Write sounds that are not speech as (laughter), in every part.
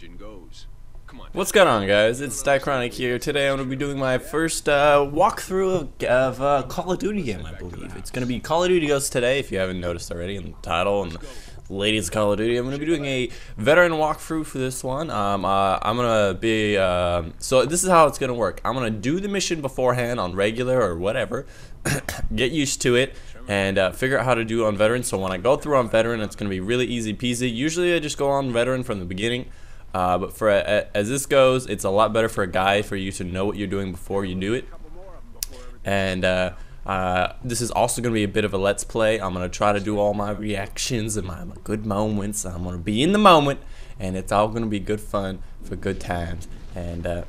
legend goes. Come on. What's going on, guys? It's Dychronic here. Today I'm going to be doing my first uh, walkthrough of, of uh, Call of Duty game, I believe. It's going to be Call of Duty Ghosts today, if you haven't noticed already in the title and the ladies Call of Duty. I'm going to be doing a veteran walkthrough for this one. Um, uh, I'm going to be... Uh, so this is how it's going to work. I'm going to do the mission beforehand on regular or whatever. (coughs) get used to it and uh, figure out how to do it on veteran. So when I go through on veteran, it's going to be really easy peasy. Usually I just go on veteran from the beginning. Uh, but for a, as this goes, it's a lot better for a guy for you to know what you're doing before you do it. And uh, uh, this is also going to be a bit of a let's play. I'm going to try to do all my reactions and my, my good moments. I'm going to be in the moment, and it's all going to be good fun for good times. And uh,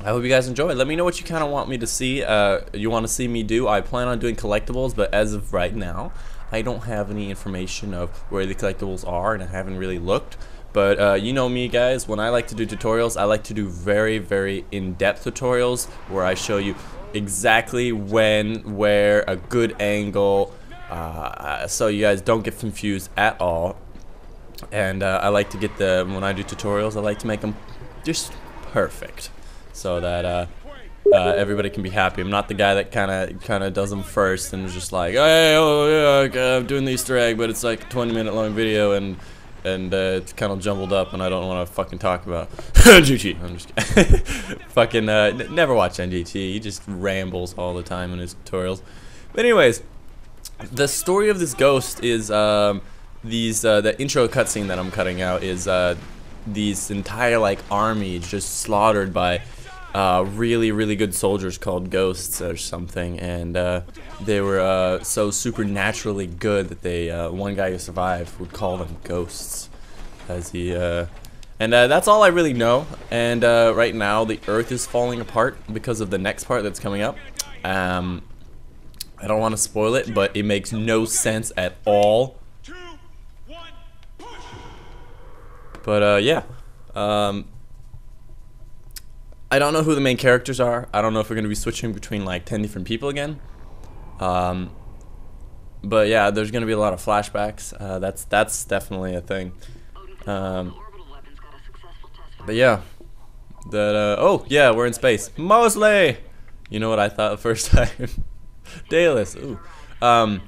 I hope you guys enjoy. Let me know what you kind of want me to see. Uh, you want to see me do. I plan on doing collectibles, but as of right now, I don't have any information of where the collectibles are, and I haven't really looked. But uh, you know me guys, when I like to do tutorials, I like to do very, very in-depth tutorials where I show you exactly when, where, a good angle, uh, so you guys don't get confused at all. And uh, I like to get the, when I do tutorials, I like to make them just perfect so that uh, uh, everybody can be happy. I'm not the guy that kind of kind of does them first and is just like, hey, oh yeah, okay, I'm doing the Easter egg, but it's like a 20 minute long video and and uh, it's kind of jumbled up, and I don't want to fucking talk about NGT. (laughs) I'm just kidding. (laughs) fucking uh, never watch NGT. He just rambles all the time in his tutorials. But anyways, the story of this ghost is um, these uh, the intro cutscene that I'm cutting out is uh, these entire like army just slaughtered by uh, really, really good soldiers called ghosts or something, and uh, they were uh, so supernaturally good that they uh, one guy who survived would call them ghosts, as he. Uh, and uh, that's all I really know. And right now, the Earth is falling apart because of the next part that's coming up. Um, I don't want to spoil it, but it makes no sense at all. But yeah. Um, I don't know who the main characters are. I don't know if we're going to be switching between like 10 different people again. Um, but yeah, there's going to be a lot of flashbacks. Uh, that's that's definitely a thing. Um, but yeah, that uh, oh yeah, we're in space. Mosley, you know what I thought the first (laughs) time? Dallas. Ooh. Um,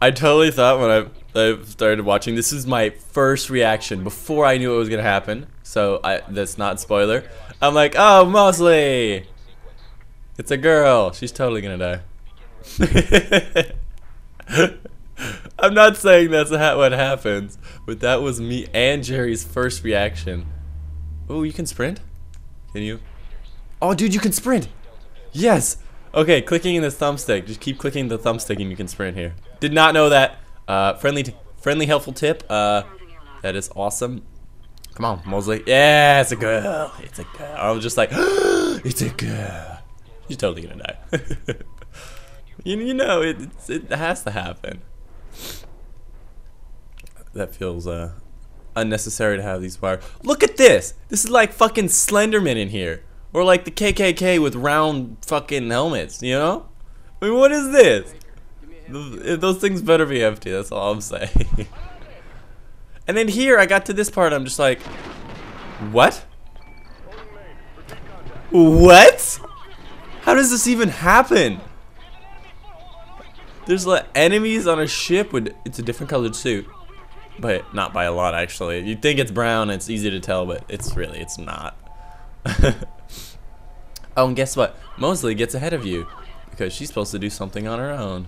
I totally thought when I, I started watching, this is my first reaction before I knew it was gonna happen. So I that's not spoiler. I'm like, oh, Mosley! It's a girl. She's totally gonna die. (laughs) I'm not saying that's what happens, but that was me and Jerry's first reaction. Oh, you can sprint? Can you? Oh, dude, you can sprint! Yes! Okay, clicking in the thumbstick. Just keep clicking the thumbstick and you can sprint here. Did not know that. Uh, friendly, friendly, helpful tip. Uh, that is awesome. Come on, Mosley. Yeah, it's a girl. It's a girl. I was just like, (gasps) it's a girl. She's totally gonna die. (laughs) you, you know, it, it has to happen. That feels uh, unnecessary to have these wires. Look at this. This is like fucking Slenderman in here. Or like the KKK with round fucking helmets, you know? I mean, what is this? Those things better be empty, that's all I'm saying. (laughs) And then here, I got to this part, I'm just like, what? What? How does this even happen? There's like enemies on a ship with, it's a different colored suit. But not by a lot, actually. You'd think it's brown, it's easy to tell, but it's really, it's not. (laughs) oh, and guess what? Mosley gets ahead of you. Because she's supposed to do something on her own.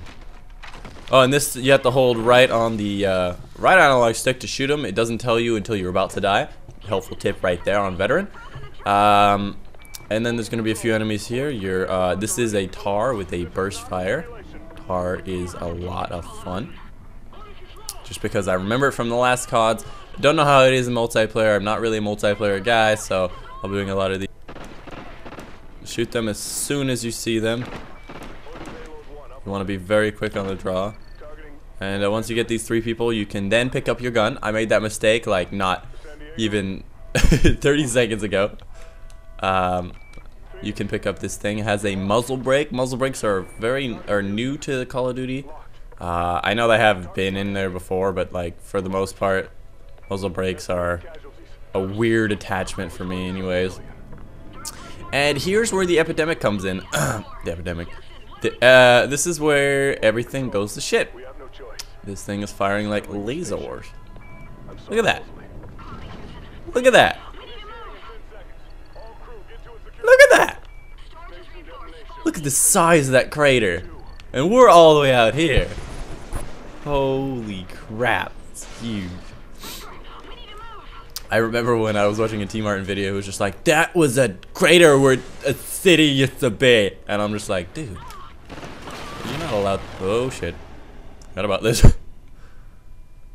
Oh, and this you have to hold right on the uh, right analog stick to shoot them. It doesn't tell you until you're about to die. Helpful tip right there on veteran. Um, and then there's going to be a few enemies here. You're, uh, this is a TAR with a burst fire. TAR is a lot of fun. Just because I remember it from the last CODs. Don't know how it is in multiplayer. I'm not really a multiplayer guy, so I'll be doing a lot of these. Shoot them as soon as you see them. You want to be very quick on the draw. And uh, once you get these three people, you can then pick up your gun. I made that mistake like not even (laughs) 30 seconds ago. Um, you can pick up this thing. It has a muzzle brake. Muzzle brakes are very are new to Call of Duty. Uh, I know they have been in there before, but like for the most part, muzzle brakes are a weird attachment for me anyways. And here's where the epidemic comes in. (clears throat) the epidemic. The, uh, this is where everything goes to shit. This thing is firing like lasers. Look at that. Look at that. Look at that. Look at the size of that crater. And we're all the way out here. Holy crap. It's huge. I remember when I was watching a TmarTn video, it was just like, that was a crater where a city used to be. And I'm just like, dude, you're not allowed. Oh shit. What about this?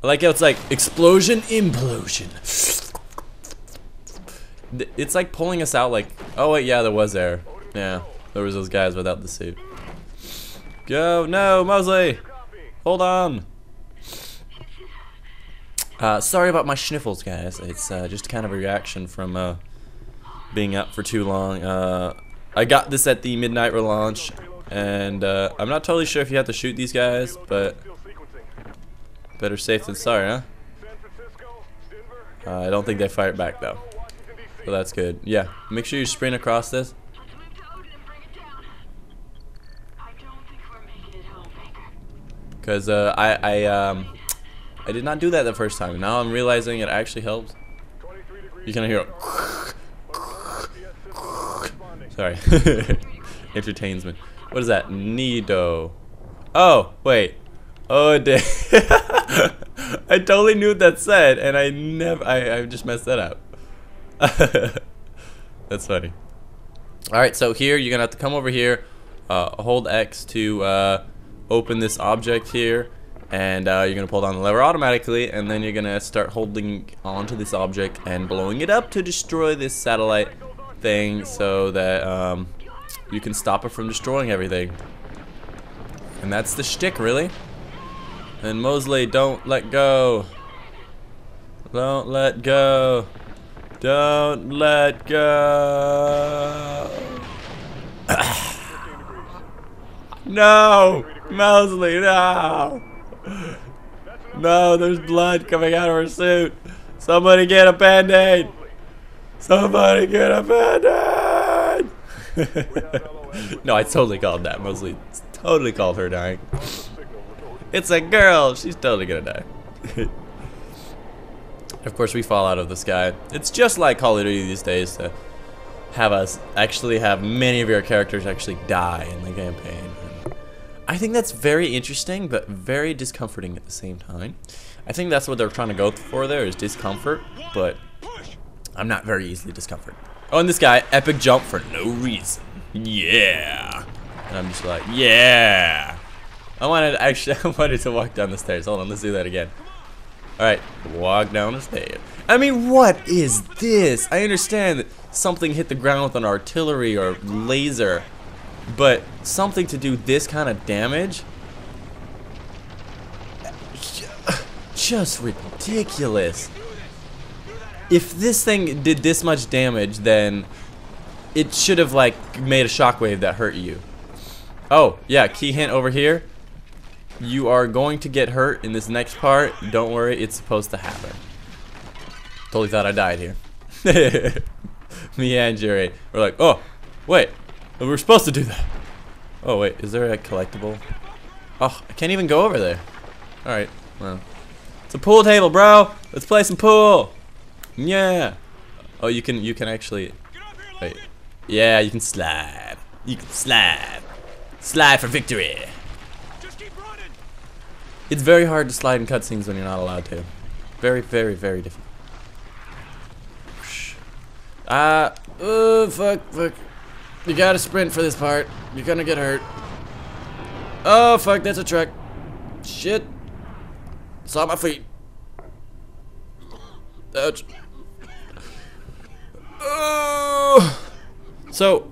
I like how it's like, explosion, implosion. It's like pulling us out like, oh wait, yeah, there was air. Yeah, there was those guys without the suit. Go, no, Mosley! Hold on! Uh, sorry about my sniffles, guys. It's uh, just kind of a reaction from uh, being up for too long. Uh, I got this at the midnight relaunch, and uh, I'm not totally sure if you have to shoot these guys, but better safe than sorry, huh? Uh, I don't think they fired back though, so that's good. Yeah, make sure you sprint across this. Because uh, I, I um, I did not do that the first time. Now I'm realizing it actually helps. You can hear (laughs) (laughs) (laughs) Sorry. Entertains me. What is that? Nido. Oh, wait. Oh, (laughs) dang. I totally knew what that said, and I never, I, I just messed that up. (laughs) That's funny. Alright, so here, you're to have to come over here, uh, hold X to uh, open this object here, and uh, you're gonna pull down the lever automatically and then you're gonna start holding onto this object and blowing it up to destroy this satellite thing so that um, you can stop it from destroying everything and that's the shtick really and Mosley don't let go don't let go don't let go (coughs) no Mosley no no, there's blood coming out of her suit. Somebody get a band-aid. Somebody get a band-aid. (laughs) no, I totally called that. Mosley totally called her dying. It's a girl. She's totally gonna die. of course, we fall out of the sky. It's just like Call of Duty these days to have us actually have many of your characters actually die in the campaign. I think that's very interesting, but very discomforting at the same time. I think that's what they're trying to go for there is discomfort, but I'm not very easily discomforted. Oh, and this guy, epic jump for no reason. Yeah. And I'm just like, yeah. I wanted actually (laughs) I wanted to walk down the stairs. Hold on, let's do that again. Alright, walk down the stairs. I mean, what is this? I understand that something hit the ground with an artillery or laser but something to do this kind of damage? (sighs) Just ridiculous. If this thing did this much damage, then it should have like made a shockwave that hurt you. Oh, yeah, key hint over here. You are going to get hurt in this next part. Don't worry, it's supposed to happen. Totally thought I died here. (laughs) Me and Jerry were like, oh, wait, we were supposed to do that. Oh, wait. Is there a collectible? Oh, I can't even go over there. Alright. Well. It's a pool table, bro. Let's play some pool. Yeah. Oh, you can you can actually Wait. Yeah, you can slide. You can slide. Slide for victory. It's very hard to slide in cutscenes when you're not allowed to. Very, very, very difficult. Ah, uh, oh, fuck, fuck. You gotta sprint for this part. You're gonna get hurt. Oh, fuck, that's a truck. Shit. It's Saw my feet. Ouch. So,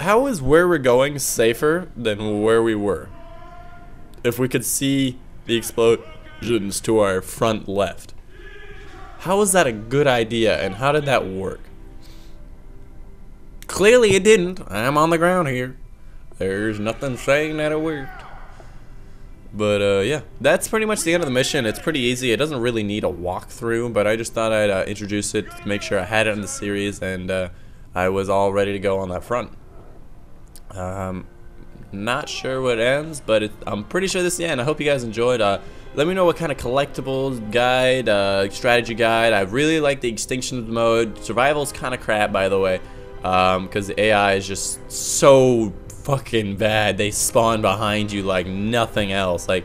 how is where we're going safer than where we were? If we could see the explosions to our front left. How is that a good idea and how did that work? Clearly it didn't. I'm on the ground here. There's nothing saying that it worked. But uh, yeah, that's pretty much the end of the mission. It's pretty easy. It doesn't really need a walkthrough, but I just thought I'd uh, introduce it to make sure I had it in the series and uh, I was all ready to go on that front. Um, not sure what ends, but it, I'm pretty sure this is the end. I hope you guys enjoyed. Uh, let me know what kind of collectibles guide, uh, strategy guide. I really like the extinction mode. Survival's kind of crap, by the way, because um, the AI is just so fucking bad. They spawn behind you like nothing else. Like,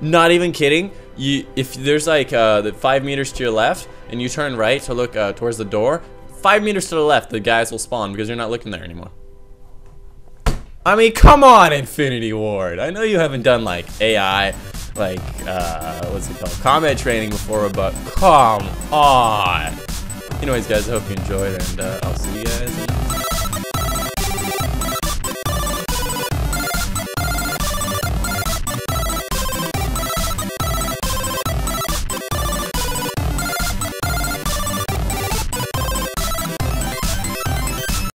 not even kidding. You, if there's like uh, the five meters to your left, and you turn right to look uh, towards the door, five meters to the left, the guys will spawn because you're not looking there anymore. I mean, come on, Infinity Ward. I know you haven't done like AI, like uh, what's it called, combat training before, but come on. Anyways, guys, I hope you enjoyed, and uh, I'll see you guys